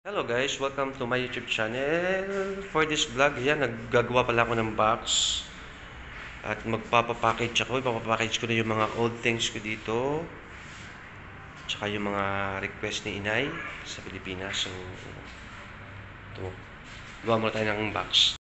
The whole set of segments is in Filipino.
Hello guys, welcome to my YouTube channel. For this vlog, yan, naggagawa pala ako ng box. At magpapapackage ako. Ipapapackage ko na yung mga old things ko dito. Tsaka yung mga request ni Inay sa Pilipinas. So, ito. Gawa muna tayo ng box.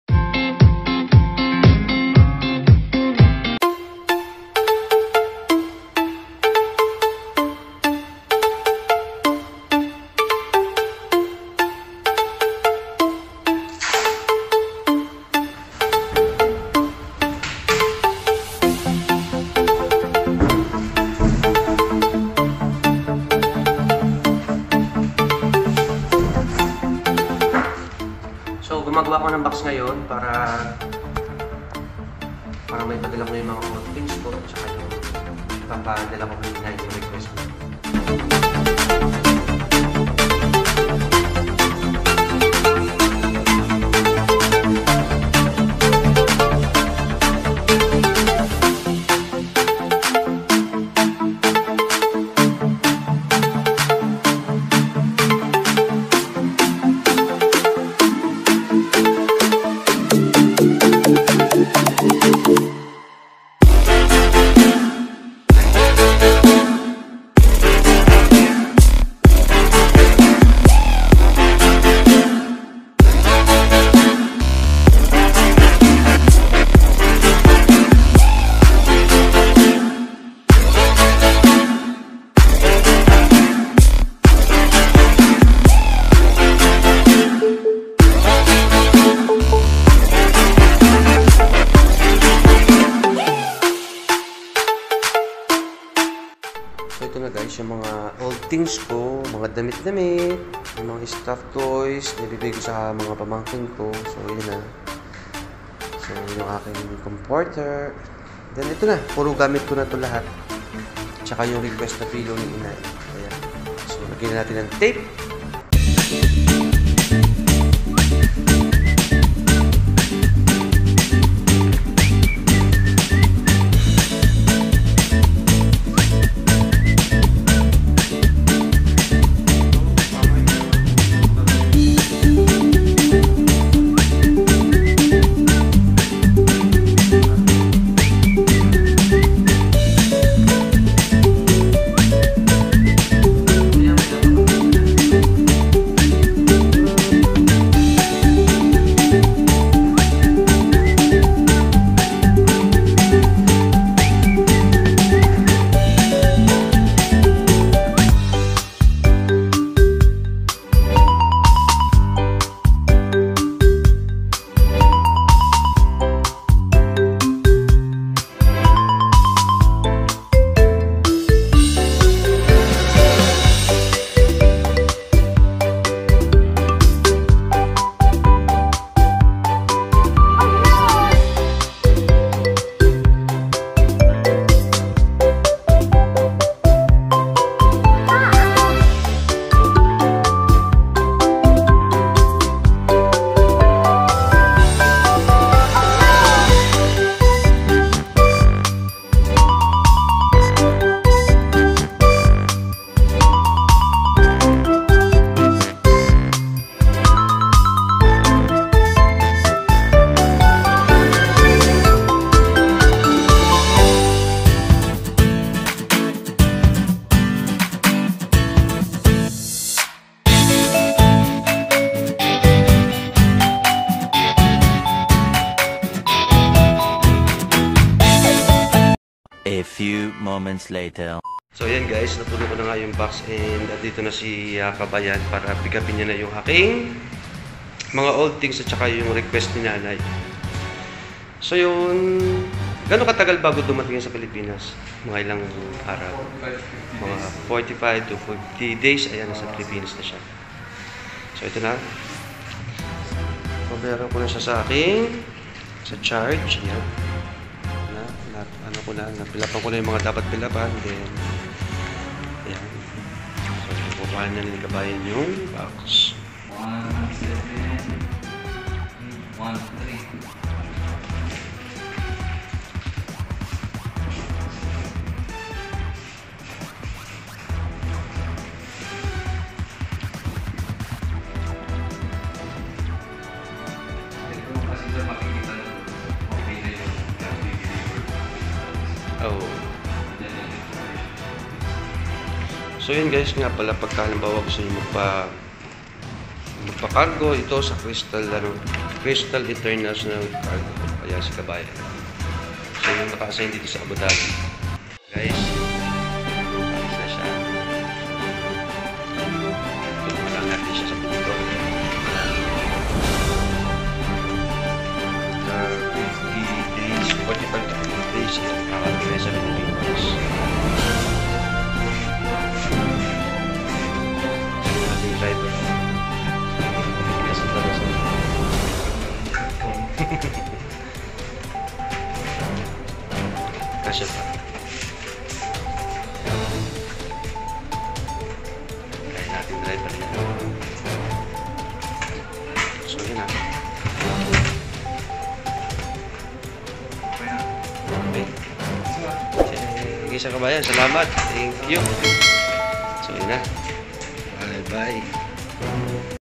So, gumagawa ko ng box ngayon para para may padala ko yung mga things ko at saka yung ipapadala ko yung request ko. Guys, yung mga old things ko, mga damit-damit, mga stuffed toys, nabibigay ko sa mga pamangkin ko. So yun na. So yung aking comforter. Then ito na, puro gamit ko na to lahat. Tsaka yung request na pillow ni inay. Ayan. So lagyan natin ng tape. A few moments later. So ayan guys, napuno ko na nga yung box and dito na si uh, Kabayan para pick upin niya na yung aking mga old things at saka yung request ni nanay. So yun, gano'ng katagal bago dumating yan sa Pilipinas? Mga ilang araw? Mga 45 to 40 days, ayan, nasa Pilipinas na siya. So ito na. Pabera ko na siya sa aking sa charge. Yan. Na, ano ko na, napilapan ko na yung mga dapat pilapan. Then, ayan. So, kukuha na ni Kabayan yung box. So yun guys nga pala pagka halimbawa gusto nyo magpa magpa-cargo ito sa Crystal ano, Crystal International Cargo. Kaya si Kabayan. So yung naka-assign dito sa Abu Dhabi. Guys, na siya. Lang natin siya sa puto. Uh, 50 days, 45 to 50 days, kakarating na sa Pilipinas. Sa kabayan, salamat. Thank you. So yun na. Bye bye.